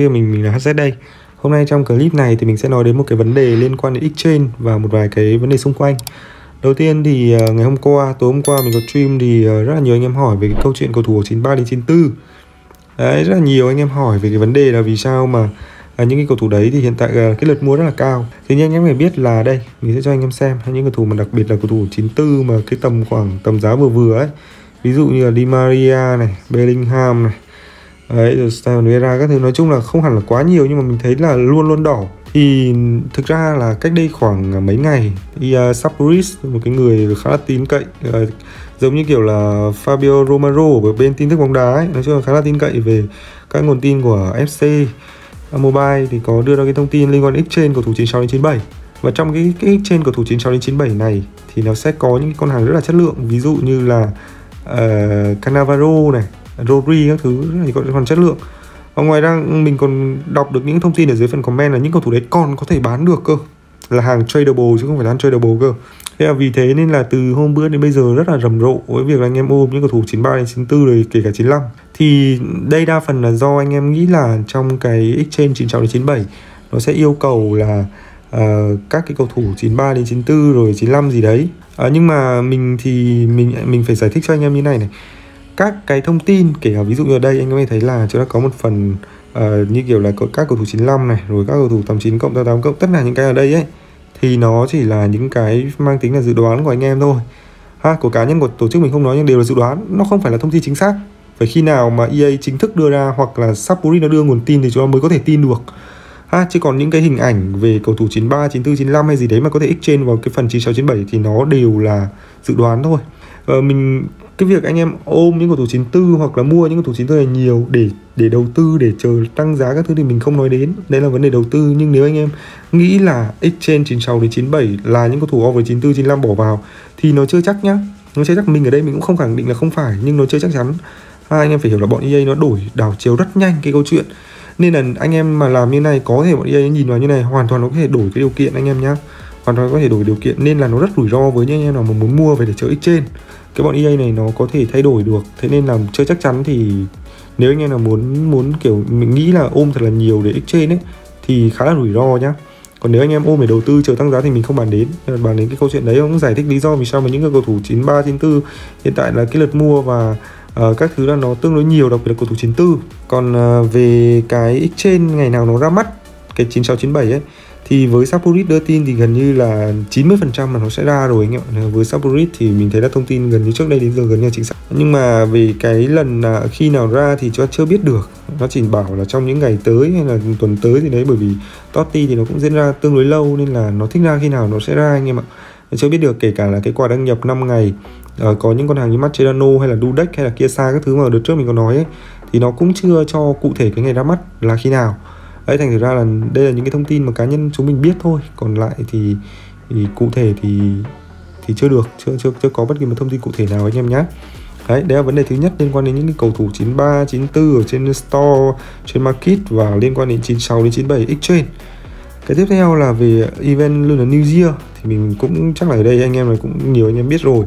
mình mình là HZ đây. Hôm nay trong clip này thì mình sẽ nói đến một cái vấn đề liên quan đến exchange và một vài cái vấn đề xung quanh. Đầu tiên thì ờ, ngày hôm qua, tối hôm qua mình có stream thì ờ, rất là nhiều anh em hỏi về cái câu chuyện cầu thủ 93 đến 94. Đấy, rất là nhiều anh em hỏi về cái vấn đề là vì sao mà ờ, những cái cầu thủ đấy thì hiện tại cái lượt mua rất là cao. Thế nhưng anh em phải biết là đây, mình sẽ cho anh em xem những cầu thủ mà đặc biệt là cầu thủ 94 mà cái tầm khoảng tầm giá vừa vừa ấy. Ví dụ như là Di Maria này, Bellingham này, đấy rồi Steven Vieira các thứ. Nói chung là không hẳn là quá nhiều nhưng mà mình thấy là luôn luôn đỏ. Thì thực ra là cách đây khoảng à, mấy ngày thì à, uh, Sapris một cái người khá là tin cậy uh, giống như kiểu là Fabio Romero ở bên tin tức bóng đá ấy, nói chung là khá là tin cậy về các nguồn tin của FC Mobile thì có đưa ra cái thông tin liên quan đến exchange của thủ 96 đến 97 và trong cái, cái exchange của thủ 96 đến 97 này thì nó sẽ có những con hàng rất là chất lượng. Ví dụ như là uh, Cannavaro này Rodri các thứ thì còn, còn chất lượng. Và ngoài ra mình còn đọc được những thông tin ở dưới phần comment là những cầu thủ đấy còn có thể bán được cơ. Là hàng tradable chứ không phải là tradable cơ. Thế là vì thế nên là từ hôm bữa đến bây giờ rất là rầm rộ với việc là anh em ôm những cầu thủ 93 đến 94 rồi kể cả 95 thì đây đa phần là do anh em nghĩ là trong cái exchange 96 đến 97 nó sẽ yêu cầu là uh, các cái cầu thủ 93 đến 94 rồi 95 gì đấy. Uh, nhưng mà mình thì mình mình phải giải thích cho anh em như này này các cái thông tin kể cả ví dụ như ở đây anh có thể thấy là chúng ta có một phần uh, như kiểu là các cầu thủ 95 này rồi các cầu thủ 89 cộng 88 cộng tất cả những cái ở đây ấy thì nó chỉ là những cái mang tính là dự đoán của anh em thôi. Ha của cá nhân của tổ chức mình không nói nhưng đều là dự đoán. Nó không phải là thông tin chính xác. Phải khi nào mà EA chính thức đưa ra hoặc là Sapuri nó đưa nguồn tin thì chúng ta mới có thể tin được. Ha chứ còn những cái hình ảnh về cầu thủ 93, 94, 95 hay gì đấy mà có thể exchange vào cái phần 96, 97 thì nó đều là dự đoán thôi và mình cái việc anh em ôm những cầu thủ 94 hoặc là mua những cầu thủ 94 này nhiều để để đầu tư để chờ tăng giá các thứ thì mình không nói đến. Đây là vấn đề đầu tư nhưng nếu anh em nghĩ là exchange 96 đến 97 là những cầu thủ over 94 95 bỏ vào thì nó chưa chắc nhá. Nó chưa chắc mình ở đây mình cũng không khẳng định là không phải nhưng nó chưa chắc chắn. À, anh em phải hiểu là bọn EA nó đổi đảo chiều rất nhanh cái câu chuyện. Nên là anh em mà làm như này có thể bọn EA nhìn vào như này hoàn toàn nó có thể đổi cái điều kiện anh em nhá hoàn toàn có thể đổi điều kiện nên là nó rất rủi ro với những anh em nào mà muốn mua về để chờ trên. Cái bọn EA này nó có thể thay đổi được. Thế nên là chơi chắc chắn thì nếu anh em nào muốn muốn kiểu mình nghĩ là ôm thật là nhiều để exchange ấy thì khá là rủi ro nhá. Còn nếu anh em ôm để đầu tư chờ tăng giá thì mình không bàn đến. Bàn đến cái câu chuyện đấy cũng giải thích lý do vì sao mà những cái cầu thủ 93 94 hiện tại là cái lượt mua và uh, các thứ là nó tương đối nhiều đặc biệt là cầu thủ 94 còn uh, về cái exchange ngày nào nó ra mắt cái 96 97 ấy thì với Sapurit đưa tin thì gần như là 90% mà nó sẽ ra rồi anh em ạ với Sapurit thì mình thấy là thông tin gần như trước đây đến giờ gần như chính xác. Nhưng mà về cái lần là khi nào ra thì chúng ta chưa biết được. Nó chỉ bảo là trong những ngày tới hay là tuần tới thì đấy bởi vì Totti thì nó cũng diễn ra tương đối lâu nên là nó thích ra khi nào nó sẽ ra anh em ạ. Chưa biết được kể cả là cái quà đăng nhập 5 ngày uh, có những con hàng như Mascherano hay là Dudek hay là kia xa các thứ mà đợt trước mình có nói ấy, thì nó cũng chưa cho cụ thể cái ngày ra mắt là khi nào đấy thành thử ra là đây là những cái thông tin mà cá nhân chúng mình biết thôi. Còn lại thì, thì cụ thể thì thì chưa được chưa chưa chưa có bất kỳ một thông tin cụ thể nào anh em nhé đấy đấy là vấn đề thứ nhất liên quan đến những cái cầu thủ 93 94 ở trên store trên market và liên quan đến 96 đến 97 exchange. Cái tiếp theo là về event luôn là New Year thì mình cũng chắc là ở đây anh em này cũng nhiều anh em biết rồi.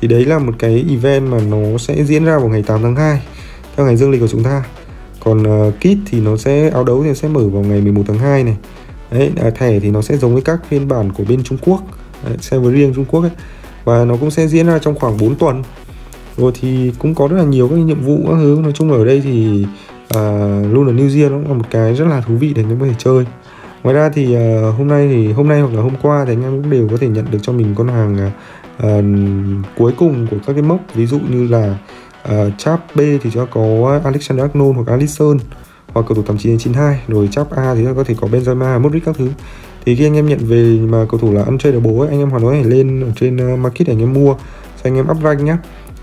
Thì đấy là một cái event mà nó sẽ diễn ra vào ngày 8 tháng 2 theo ngày dương lịch của chúng ta còn uh, kit thì nó sẽ áo đấu thì sẽ mở vào ngày 11 tháng 2 này. Đấy à, thẻ thì nó sẽ giống với các phiên bản của bên Trung Quốc. Đấy, server riêng Trung Quốc ấy. Và nó cũng sẽ diễn ra trong khoảng 4 tuần. Rồi thì cũng có rất là nhiều các nhiệm vụ các thứ. Nói chung là ở đây thì uh, luôn là New Zealand nó là một cái rất là thú vị để anh em có thể chơi. Ngoài ra thì uh, hôm nay thì hôm nay hoặc là hôm qua thì anh em cũng đều có thể nhận được cho mình con hàng uh, cuối cùng của các cái mốc. Ví dụ như là Ờ, uh, chap B thì cho có Alexander Arnold hoặc Alisson hoặc cầu thủ 89 92 rồi chap A thì có thể có Benzema, Modric các thứ. Thì khi anh em nhận về mà cầu thủ là untradable ấy, anh em hoàn toàn có lên ở trên ờ, market để anh em mua. Cho anh em up rank nhá.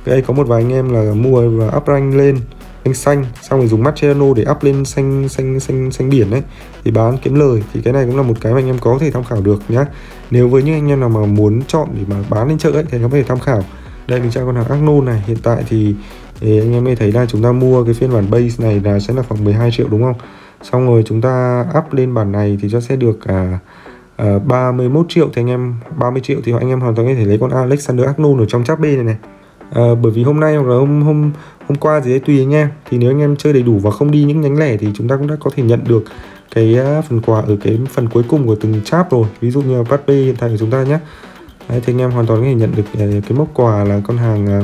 Đây có một vài anh em là mua và up rank lên anh xanh xong rồi dùng Mascherano để up lên xanh xanh xanh xanh biển đấy thì bán kiếm lời. Thì cái này cũng là một cái mà anh em có thể tham khảo được nhá. Nếu với những anh em nào mà muốn chọn để mà bán lên chợ ấy thì anh em có thể tham khảo đây mình tra con hàng Agno này. Hiện tại thì, thì anh em mới thấy là chúng ta mua cái phiên bản base này là sẽ là khoảng 12 triệu đúng không? Xong rồi chúng ta up lên bản này thì cho sẽ được à, à, 31 triệu thì anh em 30 triệu thì anh em hoàn toàn có thể lấy con Alexander Arnold ở trong chap B này này. À, bởi vì hôm nay hoặc là hôm hôm hôm qua gì đấy tùy anh em. Thì nếu anh em chơi đầy đủ và không đi những nhánh lẻ thì chúng ta cũng đã có thể nhận được cái à, phần quà ở cái phần cuối cùng của từng chap rồi. Ví dụ như là Pat hiện tại của chúng ta nhé đấy, thì anh em hoàn toàn có thể nhận được ờ, cái mốc quà là con hàng ờ,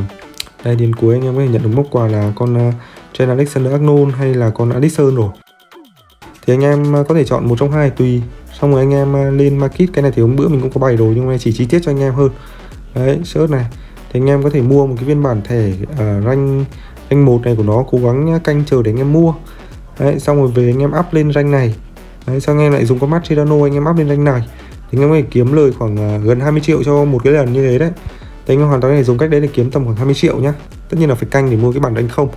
đây đến cuối anh em có thể nhận được mốc quà là con ờ, trên Alexander Arnold hay là con Addison rồi. Thì anh em có thể chọn một trong hai tùy. Xong rồi anh em lên market cái này thì hôm bữa mình cũng có bày rồi nhưng mà chỉ chi tiết cho anh em hơn. Đấy shirt này. Thì anh em có thể mua một cái phiên bản thẻ uh, rank rank một này của nó cố gắng canh chờ để anh em mua. Đấy xong rồi về anh em up lên rank này. Đấy xong anh em lại dùng con Mascherano anh em up lên rank này thì anh em có thể kiếm lời khoảng à, gần 20 triệu cho một cái lần như thế đấy. Thì anh em hoàn toàn có thể dùng cách đấy để kiếm tầm khoảng 20 triệu nhá. Tất nhiên là phải canh để mua cái bản đánh không.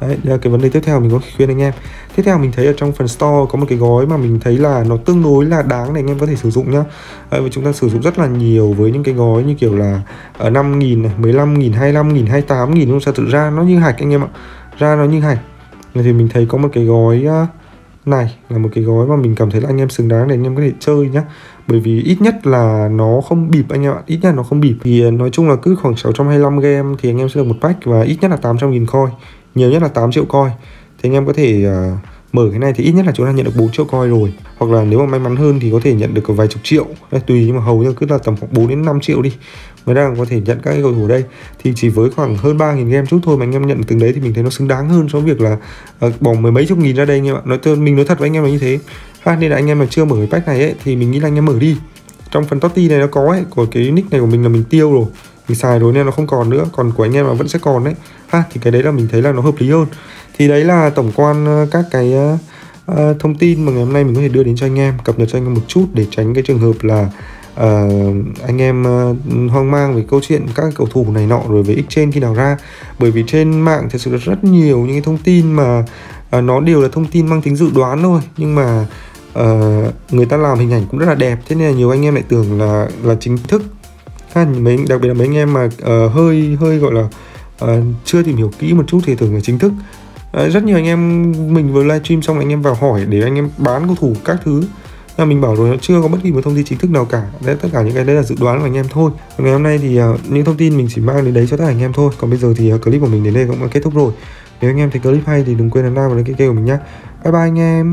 Đấy, là cái vấn đề tiếp theo mình có khuyên anh em. Tiếp theo mình thấy ở trong phần store có một cái gói mà mình thấy là nó tương đối là đáng để anh em có thể sử dụng nhá. Đấy, và chúng ta sử dụng rất là nhiều với những cái gói như kiểu là ờ, ở 5 nghìn, 15 nghìn, 25 nghìn, 28 nghìn không sao tự ra. Nó như hạch anh em ạ. Ra nó như hạch. Thì mình thấy có một cái gói à, này là một cái gói mà mình cảm thấy là anh em xứng đáng để anh em có thể chơi nhá bởi vì ít nhất là nó không bịp anh em ạ. Ít nhất là nó không bịp. Thì ờ, nói chung là cứ khoảng 625 game thì anh em sẽ được một pack và ít nhất là 800.000 coin. Nhiều nhất là 8 triệu coin. Thì anh em có thể uh, mở cái này thì ít nhất là chúng ta nhận được 4 triệu coin rồi. Hoặc là nếu mà may mắn hơn thì có thể nhận được vài chục triệu. Đây, tùy nhưng mà hầu như cứ là tầm khoảng 4 đến 5 triệu đi. Mới đang có thể nhận các cái cầu thủ đây. Thì chỉ với khoảng hơn 3.000 game chút thôi mà anh em nhận từng đấy thì mình thấy nó xứng đáng hơn so với việc là uh, bỏ mười mấy chục nghìn ra đây anh em ạ. Nói tôi mình nói thật với anh em là như thế. Ha nên là anh em mà chưa mở cái pack này ấy thì mình nghĩ là anh em mở đi. Trong phần Totti này nó có ấy của cái nick này của mình là mình tiêu rồi. Mình xài rồi nên nó không còn nữa. Còn của anh em mà vẫn sẽ còn đấy. Ha thì cái đấy là mình thấy là nó hợp lý hơn thì đấy là tổng quan ờ, các cái uh, thông tin mà ngày hôm nay mình có thể đưa đến cho anh em cập nhật cho anh em một chút để tránh cái trường hợp là uh, anh em uh, hoang mang về câu chuyện các cầu thủ này nọ rồi về exchange khi nào ra. Bởi vì trên mạng thật sự là rất nhiều những cái thông tin mà uh, nó đều là thông tin mang tính dự đoán thôi. Nhưng mà uh, người ta làm hình ảnh cũng rất là đẹp. Thế nên là nhiều anh em lại tưởng là là chính thức. Ha mấy đặc biệt là mấy anh em mà uh, hơi hơi gọi là uh, chưa tìm hiểu kỹ một chút thì tưởng là chính thức uh, rất nhiều anh em mình vừa livestream xong anh em vào hỏi để anh em bán cầu thủ các thứ. Là mình bảo rồi nó chưa có bất kỳ một thông tin chính thức nào cả. Đấy tất cả những cái đấy là dự đoán của anh em thôi. Còn ngày hôm nay thì uh, những thông tin mình chỉ mang đến đấy cho tất cả anh em thôi. Còn bây giờ thì uh, clip của mình đến đây cũng đã kết thúc rồi. Nếu anh em thấy clip hay thì đừng quên ấn like và đăng ký kênh của mình nhé bye bye anh em.